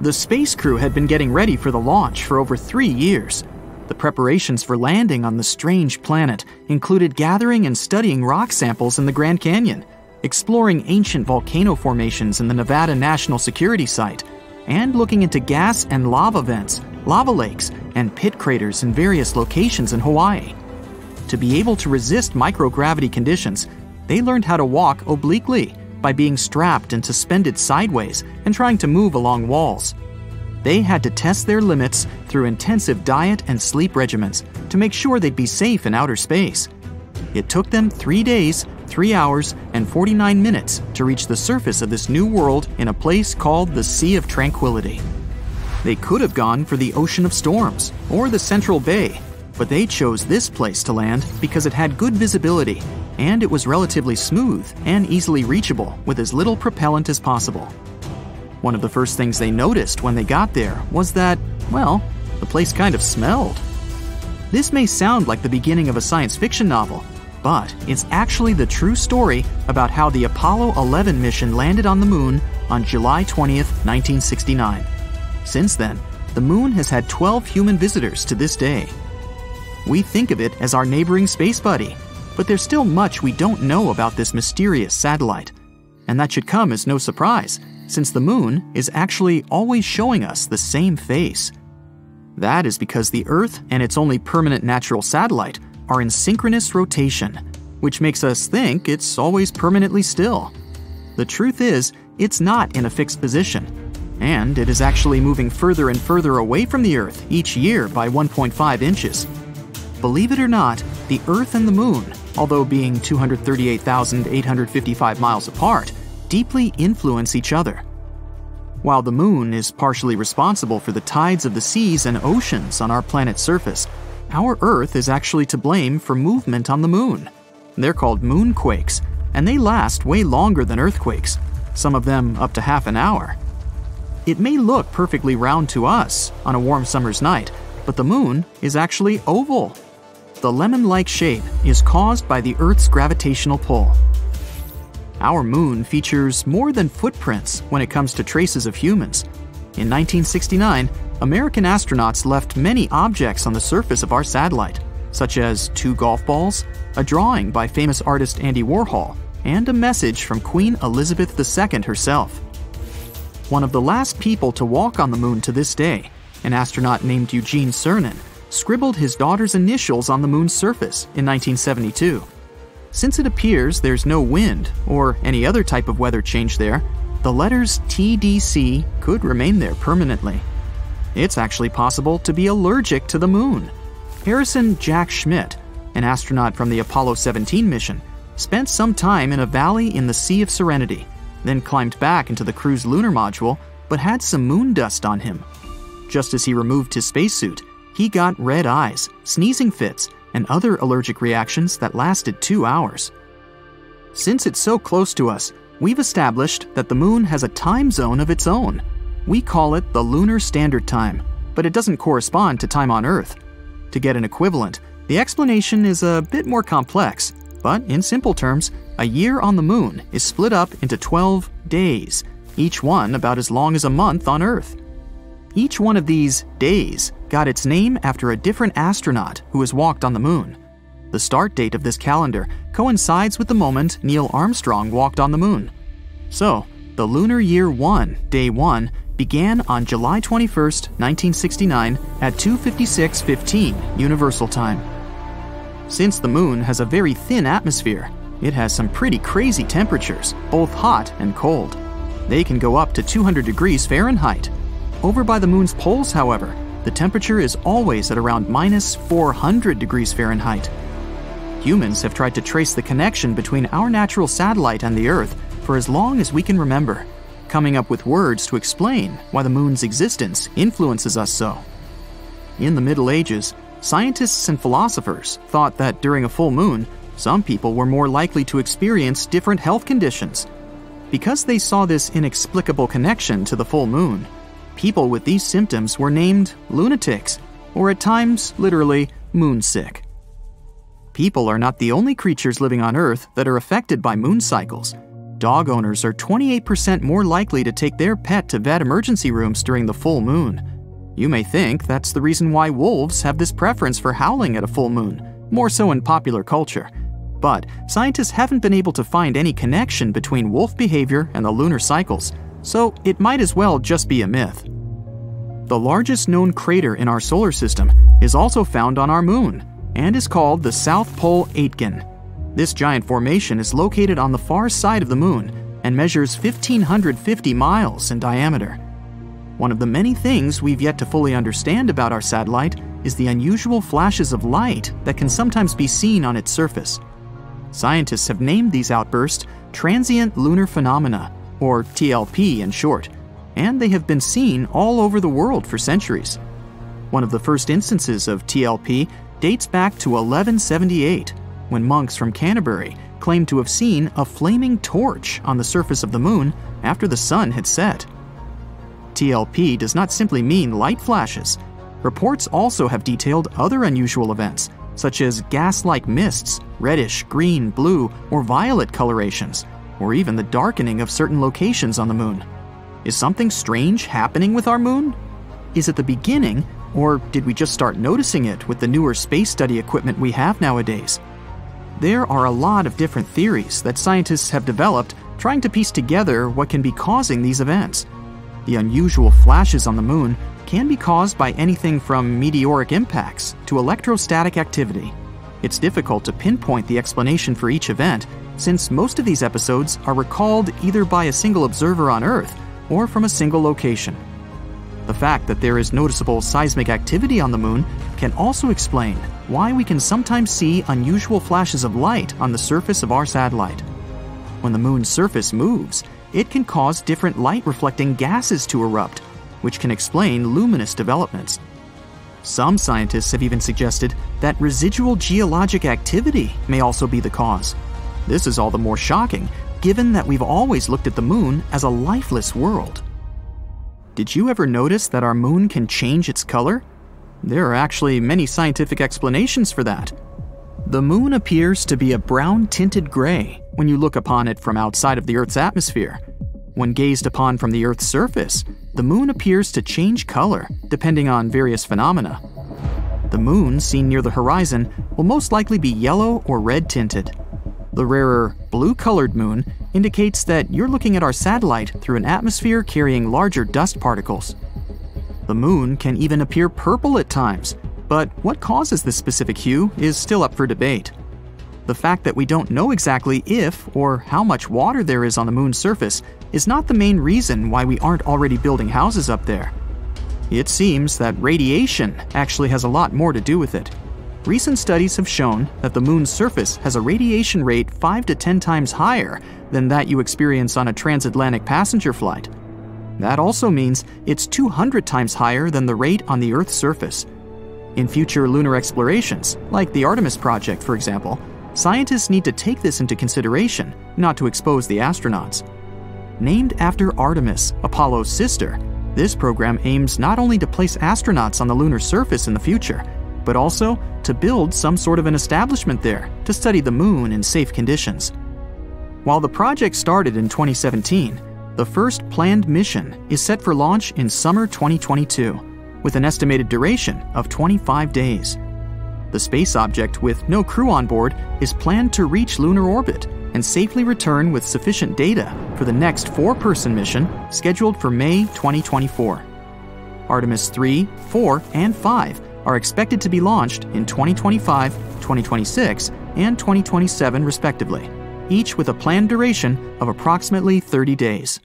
The space crew had been getting ready for the launch for over three years. The preparations for landing on the strange planet included gathering and studying rock samples in the Grand Canyon, exploring ancient volcano formations in the Nevada National Security Site, and looking into gas and lava vents, lava lakes, and pit craters in various locations in Hawaii. To be able to resist microgravity conditions, they learned how to walk obliquely by being strapped and suspended sideways and trying to move along walls. They had to test their limits through intensive diet and sleep regimens to make sure they'd be safe in outer space. It took them three days, three hours, and 49 minutes to reach the surface of this new world in a place called the Sea of Tranquility. They could have gone for the Ocean of Storms or the Central Bay, but they chose this place to land because it had good visibility and it was relatively smooth and easily reachable with as little propellant as possible. One of the first things they noticed when they got there was that, well, the place kind of smelled. This may sound like the beginning of a science fiction novel, but it's actually the true story about how the Apollo 11 mission landed on the moon on July 20th, 1969. Since then, the moon has had 12 human visitors to this day. We think of it as our neighboring space buddy, but there's still much we don't know about this mysterious satellite. And that should come as no surprise, since the moon is actually always showing us the same face. That is because the Earth and its only permanent natural satellite are in synchronous rotation, which makes us think it's always permanently still. The truth is, it's not in a fixed position, and it is actually moving further and further away from the Earth each year by 1.5 inches. Believe it or not, the Earth and the Moon although being 238,855 miles apart, deeply influence each other. While the moon is partially responsible for the tides of the seas and oceans on our planet's surface, our Earth is actually to blame for movement on the moon. They're called moonquakes, and they last way longer than earthquakes, some of them up to half an hour. It may look perfectly round to us on a warm summer's night, but the moon is actually oval the lemon like shape is caused by the Earth's gravitational pull. Our moon features more than footprints when it comes to traces of humans. In 1969, American astronauts left many objects on the surface of our satellite, such as two golf balls, a drawing by famous artist Andy Warhol, and a message from Queen Elizabeth II herself. One of the last people to walk on the moon to this day, an astronaut named Eugene Cernan, scribbled his daughter's initials on the moon's surface in 1972. Since it appears there's no wind or any other type of weather change there, the letters TDC could remain there permanently. It's actually possible to be allergic to the moon. Harrison Jack Schmitt, an astronaut from the Apollo 17 mission, spent some time in a valley in the Sea of Serenity, then climbed back into the crew's lunar module, but had some moon dust on him. Just as he removed his spacesuit, he got red eyes, sneezing fits, and other allergic reactions that lasted two hours. Since it's so close to us, we've established that the moon has a time zone of its own. We call it the Lunar Standard Time, but it doesn't correspond to time on Earth. To get an equivalent, the explanation is a bit more complex, but in simple terms, a year on the moon is split up into 12 days, each one about as long as a month on Earth. Each one of these days got its name after a different astronaut who has walked on the moon. The start date of this calendar coincides with the moment Neil Armstrong walked on the moon. So, the lunar year 1, day 1, began on July 21, 1969 at 2:56:15 Universal Time. Since the moon has a very thin atmosphere, it has some pretty crazy temperatures, both hot and cold. They can go up to 200 degrees Fahrenheit. Over by the moon's poles, however, the temperature is always at around minus 400 degrees Fahrenheit. Humans have tried to trace the connection between our natural satellite and the Earth for as long as we can remember, coming up with words to explain why the moon's existence influences us so. In the Middle Ages, scientists and philosophers thought that during a full moon, some people were more likely to experience different health conditions. Because they saw this inexplicable connection to the full moon, people with these symptoms were named lunatics, or at times, literally, moonsick. People are not the only creatures living on Earth that are affected by moon cycles. Dog owners are 28% more likely to take their pet to vet emergency rooms during the full moon. You may think that's the reason why wolves have this preference for howling at a full moon, more so in popular culture. But scientists haven't been able to find any connection between wolf behavior and the lunar cycles, so it might as well just be a myth. The largest known crater in our solar system is also found on our moon and is called the South Pole Aitken. This giant formation is located on the far side of the moon and measures 1,550 miles in diameter. One of the many things we've yet to fully understand about our satellite is the unusual flashes of light that can sometimes be seen on its surface. Scientists have named these outbursts transient lunar phenomena, or TLP in short, and they have been seen all over the world for centuries. One of the first instances of TLP dates back to 1178, when monks from Canterbury claimed to have seen a flaming torch on the surface of the moon after the sun had set. TLP does not simply mean light flashes. Reports also have detailed other unusual events, such as gas like mists, reddish, green, blue, or violet colorations, or even the darkening of certain locations on the moon. Is something strange happening with our moon? Is it the beginning, or did we just start noticing it with the newer space study equipment we have nowadays? There are a lot of different theories that scientists have developed trying to piece together what can be causing these events. The unusual flashes on the moon can be caused by anything from meteoric impacts to electrostatic activity. It's difficult to pinpoint the explanation for each event, since most of these episodes are recalled either by a single observer on Earth or from a single location. The fact that there is noticeable seismic activity on the moon can also explain why we can sometimes see unusual flashes of light on the surface of our satellite. When the moon's surface moves, it can cause different light reflecting gases to erupt, which can explain luminous developments. Some scientists have even suggested that residual geologic activity may also be the cause. This is all the more shocking, given that we've always looked at the moon as a lifeless world. Did you ever notice that our moon can change its color? There are actually many scientific explanations for that. The moon appears to be a brown tinted gray when you look upon it from outside of the Earth's atmosphere. When gazed upon from the Earth's surface, the moon appears to change color depending on various phenomena. The moon seen near the horizon will most likely be yellow or red tinted. The rarer, blue colored moon indicates that you're looking at our satellite through an atmosphere carrying larger dust particles. The moon can even appear purple at times, but what causes this specific hue is still up for debate. The fact that we don't know exactly if or how much water there is on the moon's surface is not the main reason why we aren't already building houses up there. It seems that radiation actually has a lot more to do with it. Recent studies have shown that the moon's surface has a radiation rate 5 to 10 times higher than that you experience on a transatlantic passenger flight. That also means it's 200 times higher than the rate on the Earth's surface. In future lunar explorations, like the Artemis project for example, Scientists need to take this into consideration, not to expose the astronauts. Named after Artemis, Apollo's sister, this program aims not only to place astronauts on the lunar surface in the future, but also to build some sort of an establishment there to study the moon in safe conditions. While the project started in 2017, the first planned mission is set for launch in summer 2022, with an estimated duration of 25 days. The space object, with no crew on board, is planned to reach lunar orbit and safely return with sufficient data for the next four person mission scheduled for May 2024. Artemis 3, 4, and 5 are expected to be launched in 2025, 2026, and 2027, respectively, each with a planned duration of approximately 30 days.